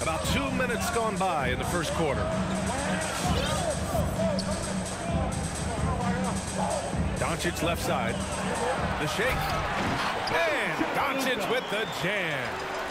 About two minutes gone by in the first quarter. Doncic left side. The shake. And Doncic with the jam.